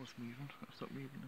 was moving. I stopped moving.